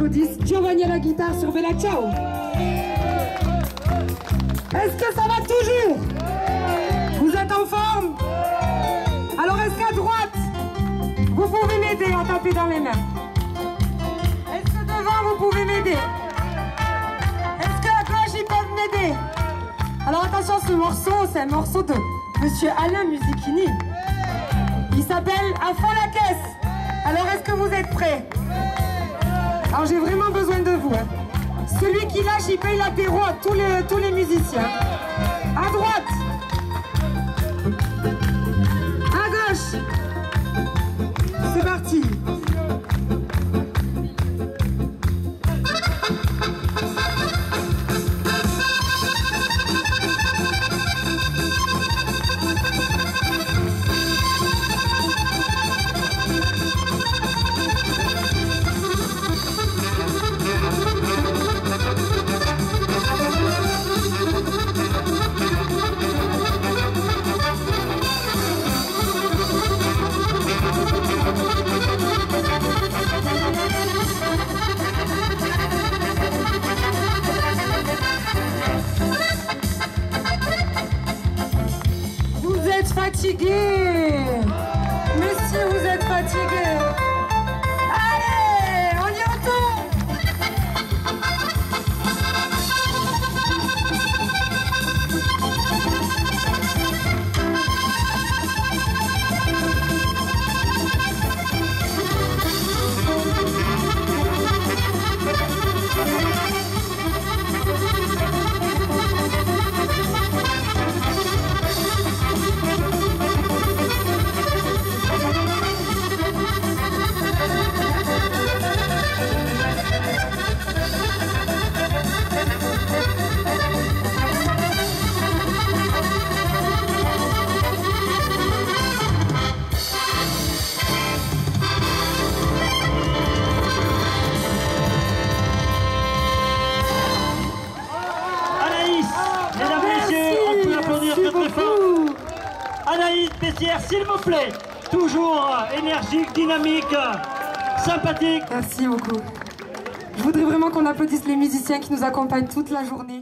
applaudisse Giovanni à la guitare sur Bella Ciao. Est-ce que ça va toujours? Vous êtes en forme? Alors est-ce qu'à droite, vous pouvez m'aider à taper dans les mains? Est-ce que devant, vous pouvez m'aider? Est-ce qu'à gauche, ils peuvent m'aider? Alors attention, ce morceau, c'est un morceau de Monsieur Alain Musichini. Alors j'ai vraiment besoin de vous. hein. Celui qui lâche, il paye l'apéro à tous les musiciens. S'il vous plaît. Toujours énergique, dynamique, sympathique. Merci beaucoup. Je voudrais vraiment qu'on applaudisse les musiciens qui nous accompagnent toute la journée.